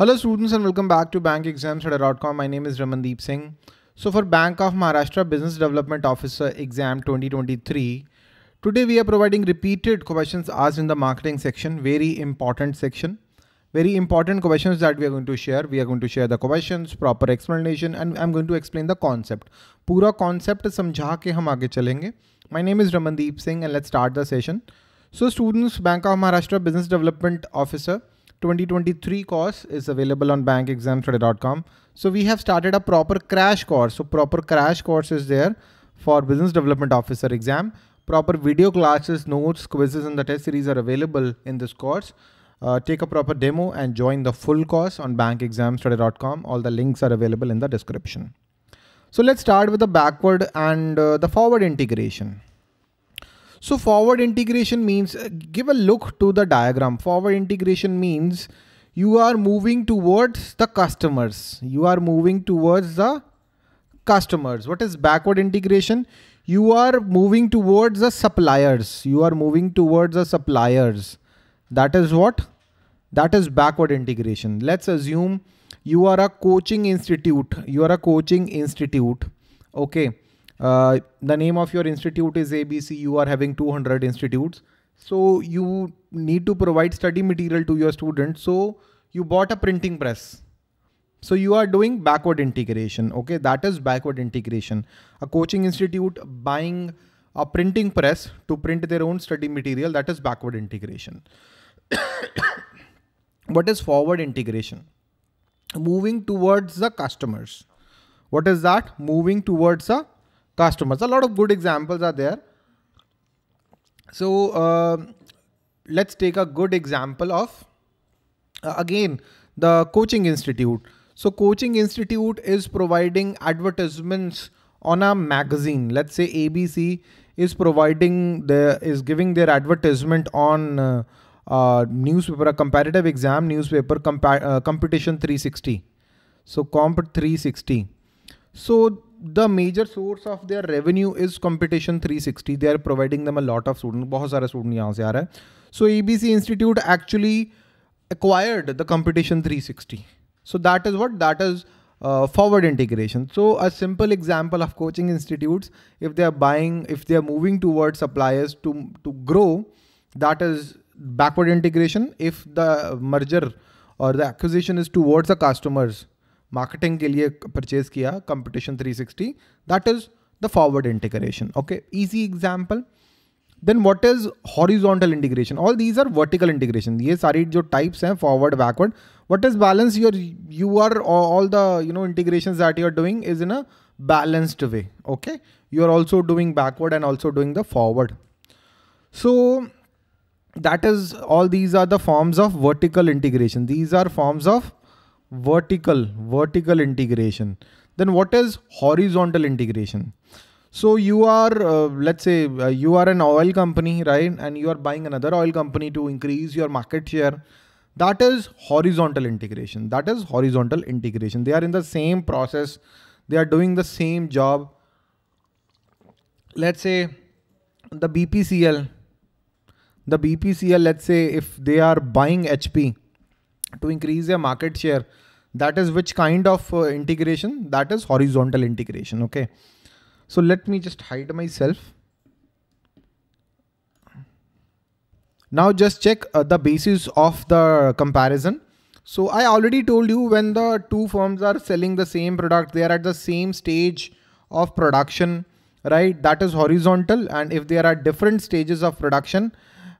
Hello students and welcome back to bank exam dot com my name is Ramandeep Singh so for bank of Maharashtra business development officer exam 2023 today we are providing repeated questions आज in the marketing section very important section very important question that we are going to share we are going to share the question proper explanation and I am going to explain the concept पूरा concept समझा के हम आगे चलेंगे my name is Ramandeep Singh and let start the session so students bank of Maharashtra business development officer 2023 course is available on bankexamstoday.com. So we have started a proper crash course. So proper crash course is there for business development officer exam. Proper video classes, notes, quizzes and the test series are available in this course. Uh, take a proper demo and join the full course on bankexamstoday.com. All the links are available in the description. So let's start with the backward and uh, the forward integration. So forward integration means, uh, give a look to the diagram. Forward integration means you are moving towards the customers. You are moving towards the customers. What is backward integration? You are moving towards the suppliers. You are moving towards the suppliers. That is what? That is backward integration. Let's assume you are a coaching institute. You are a coaching institute. Okay uh, the name of your institute is ABC, you are having 200 institutes. So you need to provide study material to your students. So you bought a printing press. So you are doing backward integration. Okay, that is backward integration. A coaching institute buying a printing press to print their own study material, that is backward integration. what is forward integration? Moving towards the customers. What is that? Moving towards the customers. A lot of good examples are there. So uh, let's take a good example of, uh, again, the coaching institute. So coaching institute is providing advertisements on a magazine. Let's say ABC is providing the is giving their advertisement on uh, uh, newspaper, a comparative exam newspaper, compa uh, competition 360. So comp 360. So the major source of their revenue is competition 360 they are providing them a lot of students बहुत सारे student यहाँ से आ रहा है so ABC Institute actually acquired the competition 360 so that is what that is uh, forward integration so a simple example of coaching institutes if they are buying if they are moving towards suppliers to to grow that is backward integration if the merger or the acquisition is towards the customers marketing ke liye purchase kiya competition 360 that is the forward integration okay? Easy example. Then what is horizontal integration? All these are vertical integration. Ye sari jo types hain forward backward what is balance your you are all the you know integrations that you are doing is in a balanced way okay? You are also doing backward and also doing the forward. So that is all these are the forms of vertical integration. These are forms of vertical vertical integration. Then what is horizontal integration? So you are uh, let's say uh, you are an oil company right? And you are buying another oil company to increase your market share. That is horizontal integration. That is horizontal integration. They are in the same process. They are doing the same job. Let's say the bpcl the bpcl let's say if they are buying hp to increase their market share that is which kind of uh, integration? That is horizontal integration okay? So let me just hide myself. Now just check uh, the basis of the comparison. So i already told you when the two firms are selling the same product they are at the same stage of production right? That is horizontal and if they are at different stages of production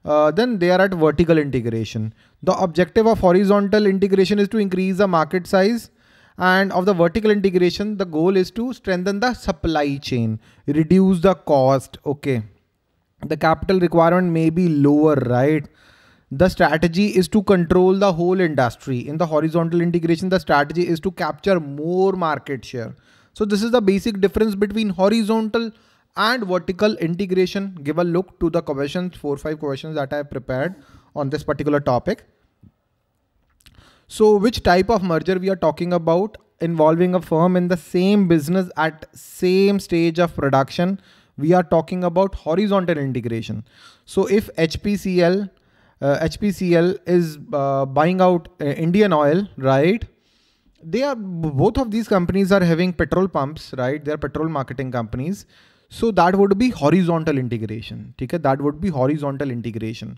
uh, then they are at vertical integration. The objective of horizontal integration is to increase the market size and of the vertical integration, the goal is to strengthen the supply chain, reduce the cost. Okay. The capital requirement may be lower, right? The strategy is to control the whole industry. In the horizontal integration, the strategy is to capture more market share. So this is the basic difference between horizontal and vertical integration. Give a look to the questions, four five questions that I have prepared on this particular topic. So which type of merger we are talking about involving a firm in the same business at same stage of production? We are talking about horizontal integration. So if HPCL uh, HPCL is uh, buying out uh, Indian Oil, right? They are both of these companies are having petrol pumps, right? They are petrol marketing companies so that would be horizontal integration okay? that would be horizontal integration.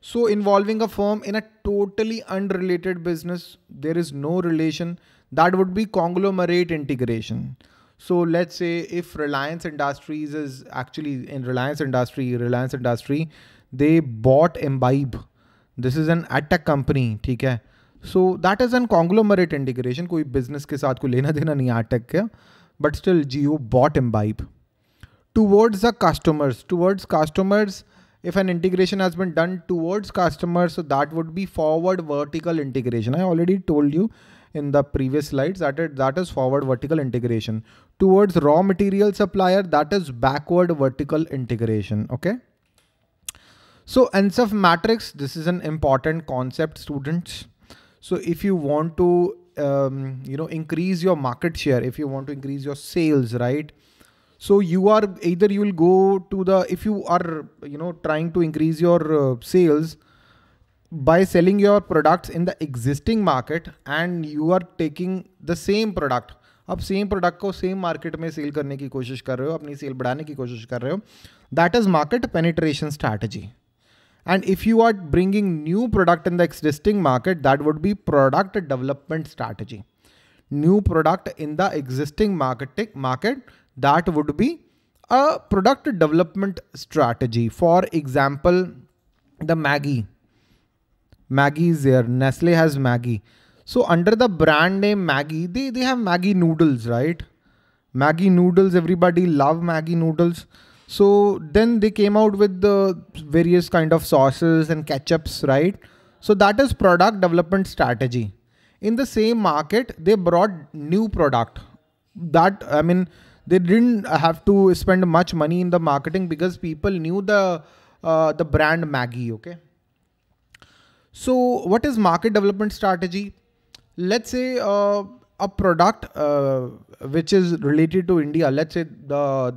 So involving a firm in a totally unrelated business there is no relation. That would be conglomerate integration. So let's say if reliance industries is actually in reliance industry reliance industry they bought Embibe this is an edtech company Okay. so that is an conglomerate integration. कोई business के साथ कोई लेना देना नहीं but still Jio bought Embibe Towards the customers, towards customers, if an integration has been done towards customers, so that would be forward vertical integration. I already told you in the previous slides that it, that is forward vertical integration. Towards raw material supplier, that is backward vertical integration. Okay. So Ansoff matrix, this is an important concept students. So if you want to, um, you know, increase your market share, if you want to increase your sales, right? So you are either you will go to the, if you are, you know, trying to increase your uh, sales by selling your products in the existing market and you are taking the same product आप same product को same market में sell करने की कोशिश कर रहे हो अपनी सेल बढ़ाने की कोशिश कर रहे हो that is market penetration strategy and if you are bringing new product in the existing market, that would be product development strategy. New product in the existing market, market that would be a product development strategy. For example, the Maggi. Maggi is there. Nestle has Maggi. So under the brand name Maggi, they, they have Maggi noodles, right? Maggi noodles, everybody love Maggi noodles. So then they came out with the various kind of sauces and ketchups, right? So that is product development strategy. In the same market, they brought new product. That I mean, they didn't have to spend much money in the marketing because people knew the uh, the brand Maggi. Okay. So what is market development strategy? Let's say uh, a product uh, which is related to India. Let's say the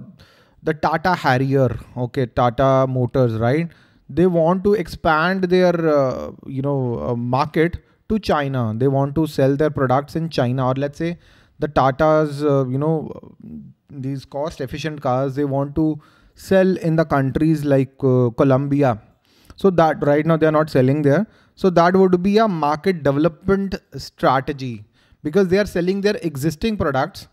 the Tata Harrier, okay, Tata Motors, right? They want to expand their, uh, you know, uh, market to China. They want to sell their products in China, or let's say the Tata's, uh, you know, these cost efficient cars, they want to sell in the countries like uh, Colombia. So that right now they are not selling there. So that would be a market development strategy because they are selling their existing products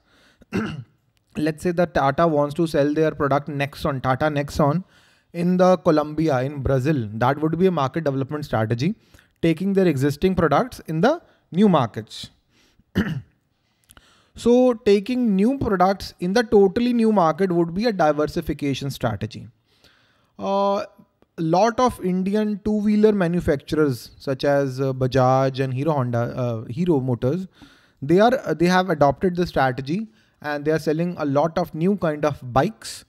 let's say that Tata wants to sell their product Nexon, Tata Nexon in the Colombia, in Brazil, that would be a market development strategy, taking their existing products in the new markets. so taking new products in the totally new market would be a diversification strategy. A uh, lot of Indian two-wheeler manufacturers such as uh, Bajaj and Hero Honda, uh, Hero Motors, they are they have adopted the strategy and they are selling a lot of new kind of bikes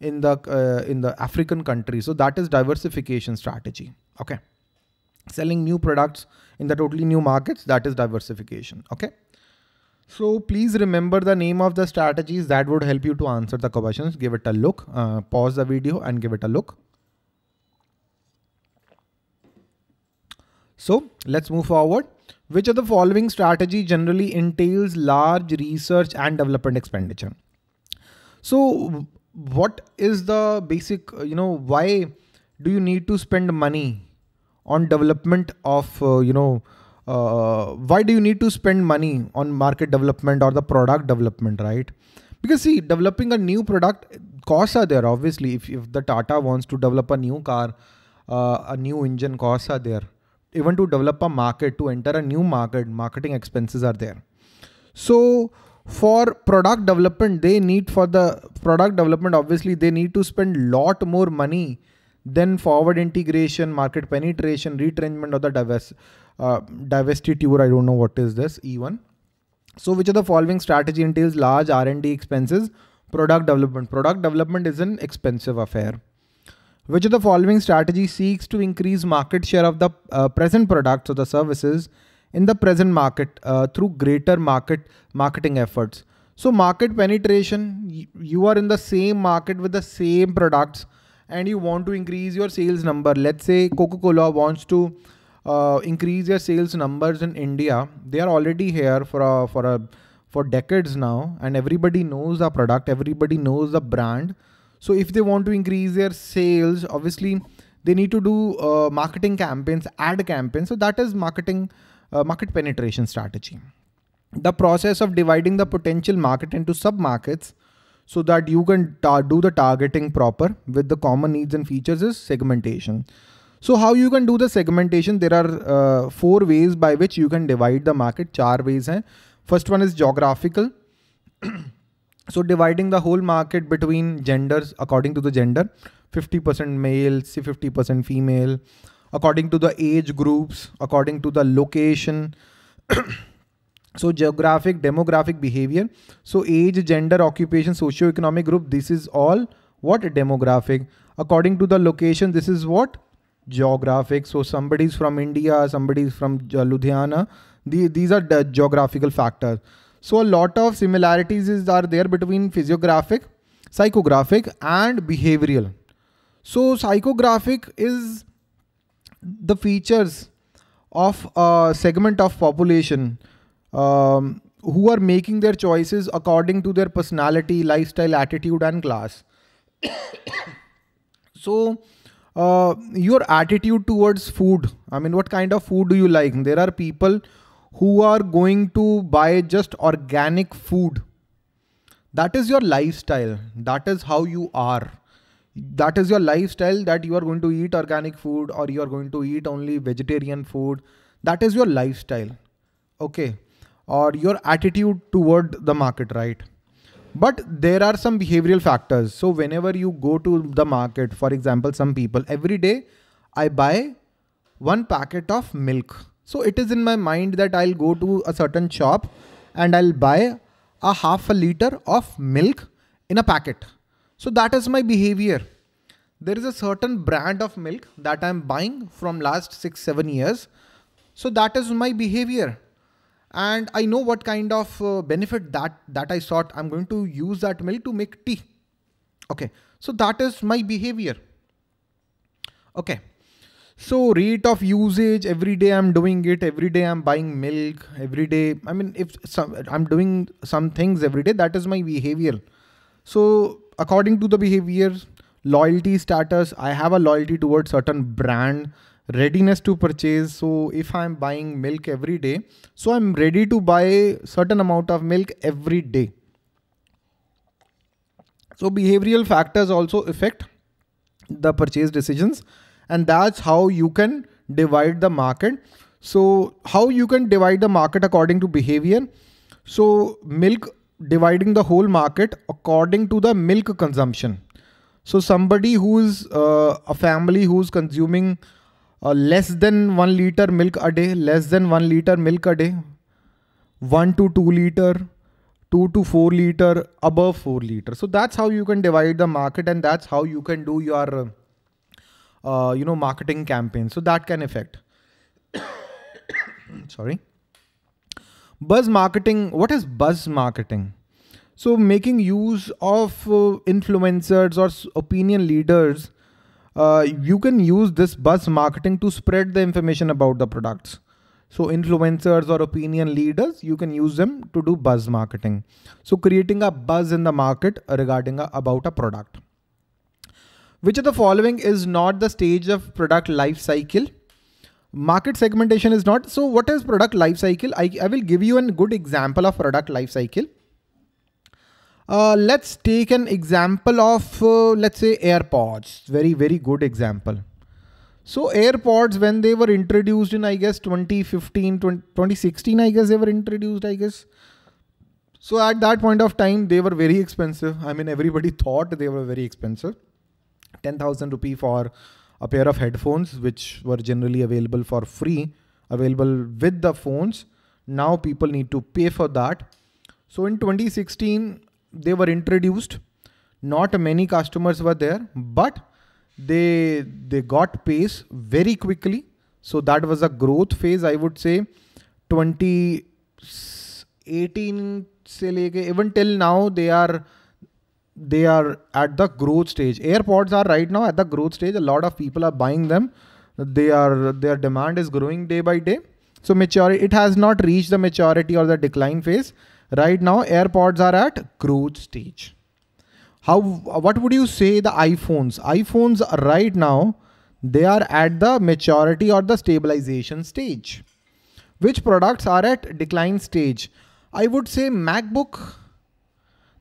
in the uh, in the African country. So that is diversification strategy. Okay. Selling new products in the totally new markets, that is diversification. Okay. So please remember the name of the strategies that would help you to answer the questions. Give it a look, uh, pause the video and give it a look. So let's move forward. Which of the following strategy generally entails large research and development expenditure? So what is the basic, you know, why do you need to spend money on development of, uh, you know, uh, why do you need to spend money on market development or the product development, right? Because see, developing a new product, costs are there, obviously. If, if the Tata wants to develop a new car, uh, a new engine costs are there even to develop a market, to enter a new market, marketing expenses are there. So for product development, they need for the product development, obviously they need to spend lot more money than forward integration, market penetration, retrenchment of the divest, uh, divestiture. I don't know what is this E1. So which of the following strategy entails large R&D expenses? Product development. Product development is an expensive affair. Which of the following strategy seeks to increase market share of the uh, present products or the services in the present market uh, through greater market marketing efforts? So market penetration, you are in the same market with the same products and you want to increase your sales number let's say coca-cola wants to uh, increase their sales numbers in india. They are already here for a for a for decades now and everybody knows the product everybody knows the brand. So if they want to increase their sales obviously they need to do uh, marketing campaigns ad campaigns. So that is marketing uh, market penetration strategy. The process of dividing the potential market into sub markets so that you can do the targeting proper with the common needs and features is segmentation. So how you can do the segmentation? There are uh, four ways by which you can divide the market. Char ways hai. First one is geographical. so dividing the whole market between genders according to the gender, 50% male, 50% female, according to the age groups, according to the location. So geographic, demographic behavior. So age, gender, occupation, socio-economic group. This is all what demographic. According to the location, this is what geographic. So somebody's from India, somebody's from Ludhiana. The, these are the geographical factors. So a lot of similarities is, are there between physiographic, psychographic and behavioral. So psychographic is the features of a segment of population um, who are making their choices according to their personality, lifestyle, attitude, and class. so, uh, your attitude towards food. I mean, what kind of food do you like? There are people who are going to buy just organic food. That is your lifestyle. That is how you are. That is your lifestyle that you are going to eat organic food or you are going to eat only vegetarian food. That is your lifestyle. Okay or your attitude toward the market, right? But there are some behavioral factors. So whenever you go to the market, for example, some people every day I buy one packet of milk. So it is in my mind that I'll go to a certain shop and I'll buy a half a liter of milk in a packet. So that is my behavior. There is a certain brand of milk that I'm buying from last six, seven years. So that is my behavior and I know what kind of uh, benefit that that I sought. I'm going to use that milk to make tea. Okay, so that is my behavior. Okay, so rate of usage every day I'm doing it. Every day I'm buying milk. Every day, I mean, if some, I'm doing some things every day, that is my behavior. So according to the behavior, loyalty status, I have a loyalty towards certain brand readiness to purchase. So if i'm buying milk every day so i'm ready to buy certain amount of milk every day. So behavioral factors also affect the purchase decisions and that's how you can divide the market. So how you can divide the market according to behavior? So milk dividing the whole market according to the milk consumption. So somebody who's uh, a family who's consuming uh, less than 1 liter milk a day, less than 1 liter milk a day, 1 to 2 liter, 2 to 4 liter, above 4 liter. So that's how you can divide the market and that's how you can do your, uh, you know, marketing campaign. So that can affect. Sorry. Buzz marketing. What is buzz marketing? So making use of uh, influencers or opinion leaders uh, you can use this buzz marketing to spread the information about the products. So influencers or opinion leaders, you can use them to do buzz marketing. So creating a buzz in the market regarding a, about a product. Which of the following is not the stage of product life cycle? Market segmentation is not. So what is product life cycle? I, I will give you a good example of product life cycle. Uh, let's take an example of, uh, let's say AirPods. Very, very good example. So AirPods, when they were introduced in, I guess, 2015, 20, 2016, I guess they were introduced, I guess. So at that point of time, they were very expensive. I mean, everybody thought they were very expensive. 10,000 rupee for a pair of headphones, which were generally available for free, available with the phones. Now people need to pay for that. So in 2016, they were introduced not many customers were there but they they got pace very quickly so that was a growth phase i would say 2018 se leke even till now they are they are at the growth stage. AirPods are right now at the growth stage. A lot of people are buying them. They are their demand is growing day by day. So maturity, it has not reached the maturity or the decline phase. Right now, AirPods are at growth stage. How, what would you say the iPhones? iPhones right now, they are at the maturity or the stabilization stage. Which products are at decline stage? I would say MacBook,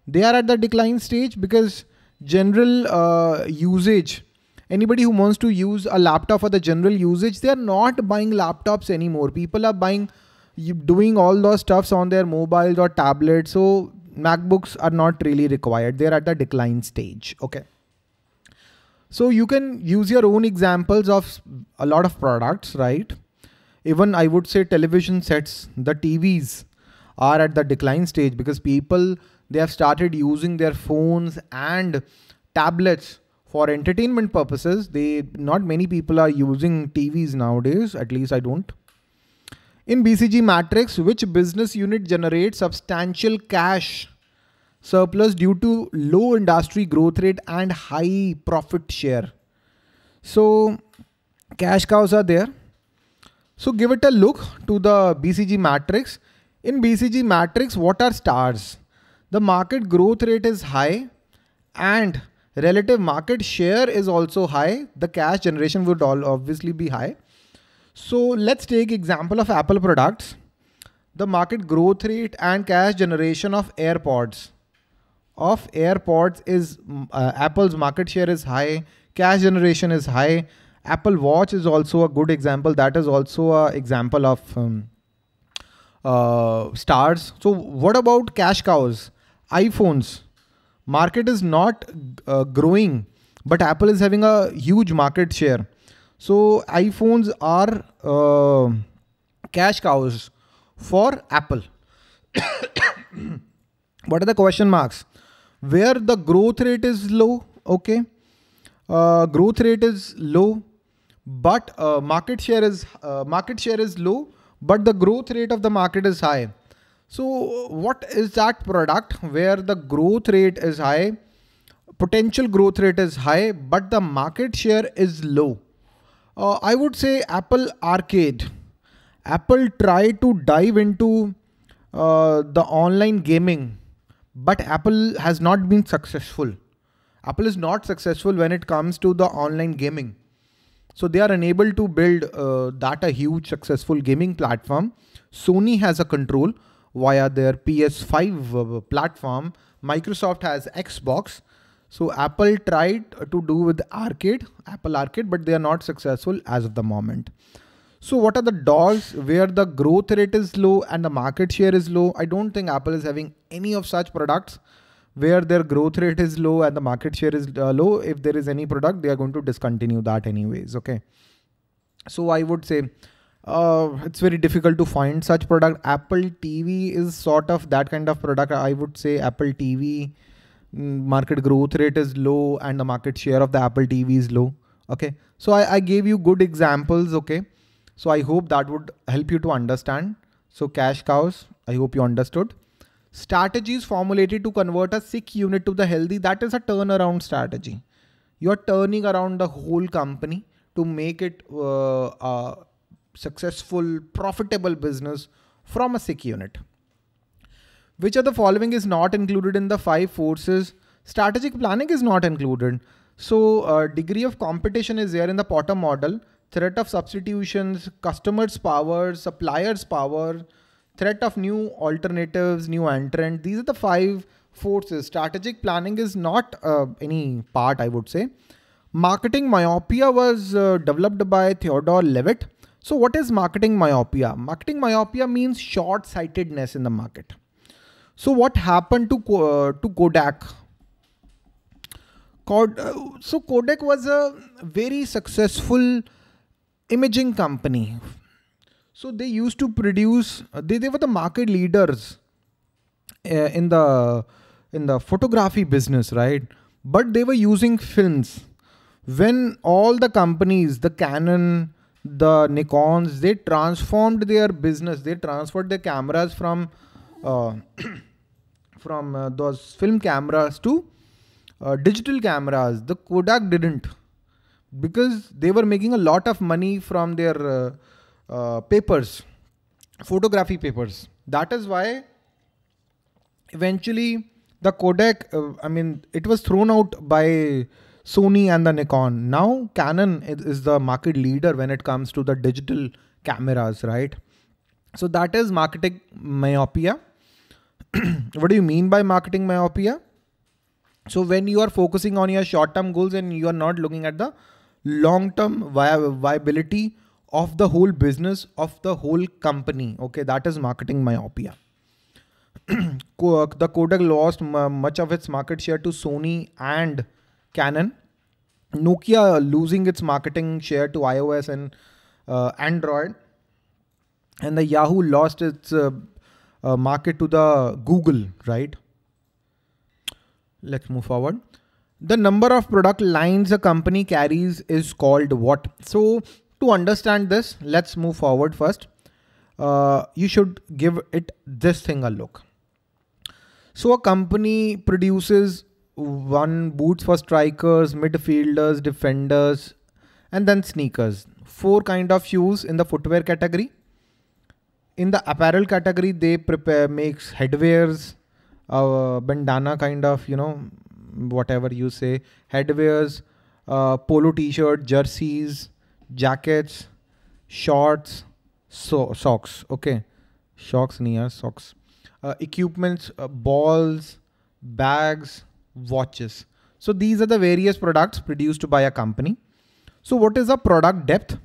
they are at the decline stage because general uh, usage, anybody who wants to use a laptop for the general usage, they are not buying laptops anymore. People are buying, doing all those stuffs on their mobiles or tablets. So MacBooks are not really required. They're at the decline stage. Okay. So you can use your own examples of a lot of products, right? Even I would say television sets, the TVs are at the decline stage because people, they have started using their phones and tablets for entertainment purposes. They, not many people are using TVs nowadays. At least I don't. In BCG matrix, which business unit generates substantial cash surplus due to low industry growth rate and high profit share? So cash cows are there. So give it a look to the BCG matrix. In BCG matrix, what are stars? The market growth rate is high and relative market share is also high. The cash generation would all obviously be high. So let's take example of Apple products. The market growth rate and cash generation of AirPods. Of AirPods is uh, Apple's market share is high, cash generation is high. Apple Watch is also a good example. That is also a example of um, uh, stars. So what about cash cows? iPhones. Market is not uh, growing, but Apple is having a huge market share. So iPhones are uh, cash cows for Apple. what are the question marks? Where the growth rate is low, okay. Uh, growth rate is low, but uh, market share is uh, market share is low, but the growth rate of the market is high. So what is that product where the growth rate is high, potential growth rate is high, but the market share is low? Uh, I would say Apple Arcade. Apple tried to dive into uh, the online gaming, but Apple has not been successful. Apple is not successful when it comes to the online gaming. So they are unable to build uh, that a huge successful gaming platform. Sony has a control via their PS5 uh, platform. Microsoft has Xbox. So Apple tried to do with Arcade, Apple Arcade, but they are not successful as of the moment. So what are the dogs where the growth rate is low and the market share is low? I don't think Apple is having any of such products where their growth rate is low and the market share is uh, low. If there is any product, they are going to discontinue that anyways. Okay. So I would say uh, it's very difficult to find such product. Apple TV is sort of that kind of product. I would say Apple TV market growth rate is low and the market share of the Apple TV is low. Okay. So I, I gave you good examples. Okay. So I hope that would help you to understand. So cash cows, I hope you understood. Strategies formulated to convert a sick unit to the healthy. That is a turnaround strategy. You're turning around the whole company to make it uh, a successful, profitable business from a sick unit. Which of the following is not included in the five forces? Strategic planning is not included. So uh, degree of competition is there in the Porter model. Threat of substitutions, customers' power, suppliers' power, threat of new alternatives, new entrant. These are the five forces. Strategic planning is not uh, any part, I would say. Marketing myopia was uh, developed by Theodore Levitt. So what is marketing myopia? Marketing myopia means short-sightedness in the market. So what happened to uh, to Kodak? Kod uh, so Kodak was a very successful imaging company. So they used to produce. They they were the market leaders uh, in the in the photography business, right? But they were using films. When all the companies, the Canon, the Nikons, they transformed their business. They transferred their cameras from uh, from uh, those film cameras to uh, digital cameras. The Kodak didn't because they were making a lot of money from their uh, uh, papers, photography papers. That is why eventually the Kodak, uh, I mean, it was thrown out by Sony and the Nikon. Now Canon is the market leader when it comes to the digital cameras, right? So that is marketing myopia. what do you mean by marketing myopia? So when you are focusing on your short-term goals and you are not looking at the long-term vi- viability of the whole business of the whole company, okay, that is marketing myopia. the Kodak lost much of its market share to Sony and Canon. Nokia losing its marketing share to iOS and uh, Android. And the Yahoo lost its uh, uh, market to the Google, right? Let's move forward. The number of product lines a company carries is called what? So to understand this, let's move forward first. Uh, you should give it this thing a look. So a company produces one boots for strikers, midfielders, defenders, and then sneakers. Four kind of shoes in the footwear category. In the apparel category, they prepare makes headwears, uh, bandana kind of, you know, whatever you say, headwears, uh, polo t-shirt, jerseys, jackets, shorts, so socks. Okay, socks near socks uh, equipments, uh, balls, bags, watches. So these are the various products produced by a company. So what is the product depth?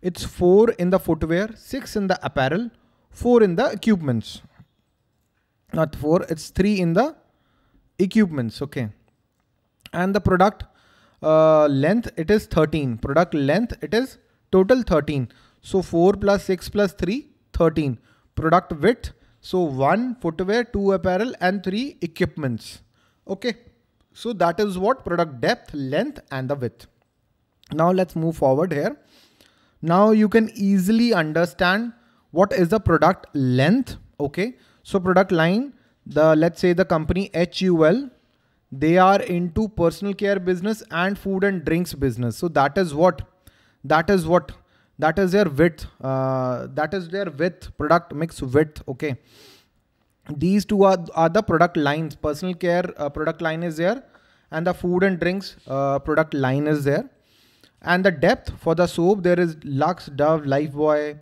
It's four in the footwear, six in the apparel, four in the equipments. Not four, it's three in the equipments. Okay. And the product uh, length, it is 13. Product length, it is total 13. So 4 plus 6 plus 3, 13. Product width, so one footwear, two apparel and three equipments. Okay. So that is what product depth, length and the width. Now let's move forward here. Now you can easily understand what is the product length. Okay. So product line, the let's say the company HUL, they are into personal care business and food and drinks business. So that is what, that is what that is their width uh, that is their width product mix width okay these two are, are the product lines personal care uh, product line is there and the food and drinks uh, product line is there and the depth for the soap there is lux dove lifebuoy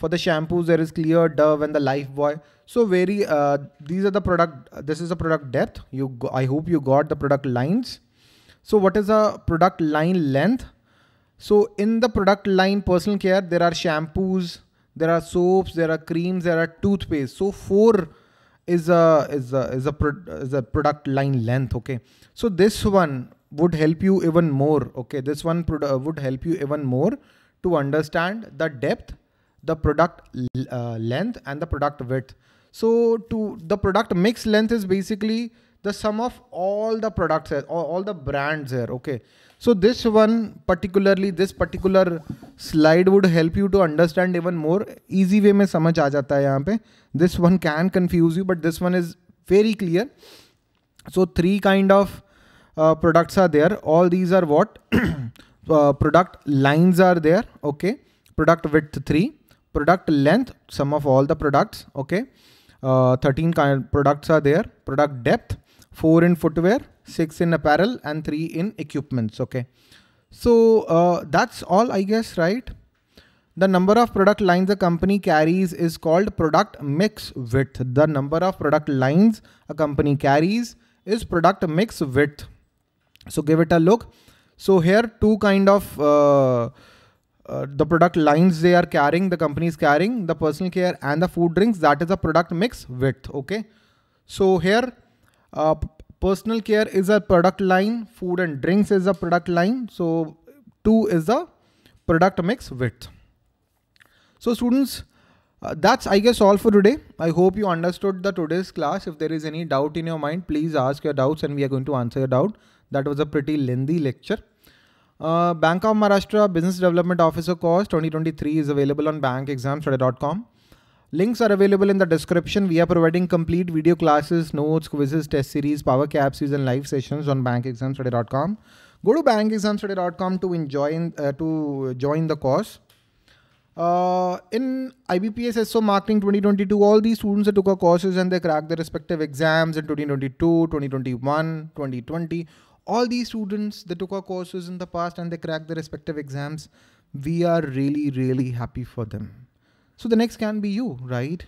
for the shampoos there is clear dove and the Life lifebuoy so very uh, these are the product this is the product depth you i hope you got the product lines so what is the product line length so in the product line personal care, there are shampoos, there are soaps, there are creams, there are toothpaste. So four is a is a is a, is a product line length. Okay. So this one would help you even more. Okay. This one would help you even more to understand the depth, the product uh, length and the product width. So to the product mix length is basically the sum of all the products here, all, all the brands here. Okay. So this one particularly, this particular slide would help you to understand even more. Easy way में समझ आ जाता है यहाँ पे. This one can confuse you, but this one is very clear. So three kind of uh, products are there. All these are what? uh, product lines are there. Okay. Product width three. Product length, sum of all the products. Okay. Uh, 13 kind products are there. Product depth, four in footwear, six in apparel and three in equipments. Okay. So uh, that's all I guess, right? The number of product lines a company carries is called product mix width. The number of product lines a company carries is product mix width. So give it a look. So here two kind of uh, uh, the product lines they are carrying, the company is carrying, the personal care and the food drinks, that is a product mix width. Okay. So here uh, personal care is a product line, food and drinks is a product line. So two is the product mix width. So students, uh, that's I guess all for today. I hope you understood the today's class. If there is any doubt in your mind, please ask your doubts and we are going to answer your doubt. That was a pretty lengthy lecture. Uh, Bank of Maharashtra Business Development Officer course 2023 is available on bankexamstoday.com. Links are available in the description. We are providing complete video classes, notes, quizzes, test series, power capsules, and live sessions on bankexamstoday.com. Go to bankexamstoday.com to enjoy uh, to join the course. Uh, in IBPS SO Marketing 2022, all these students that took our courses and they cracked their respective exams in 2022, 2021, 2020. All these students that took our courses in the past and they cracked their respective exams, we are really, really happy for them. So the next can be you, right?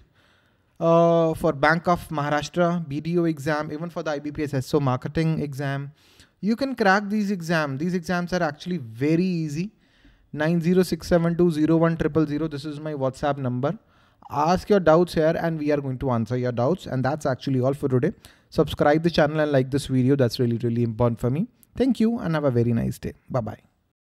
Uh, for Bank of Maharashtra BDO exam, even for the IBPS SO marketing exam, you can crack these exams. These exams are actually very easy. 906720100. This is my WhatsApp number. Ask your doubts here and we are going to answer your doubts. And that's actually all for today. Subscribe the channel and like this video. That's really, really important for me. Thank you and have a very nice day. Bye-bye.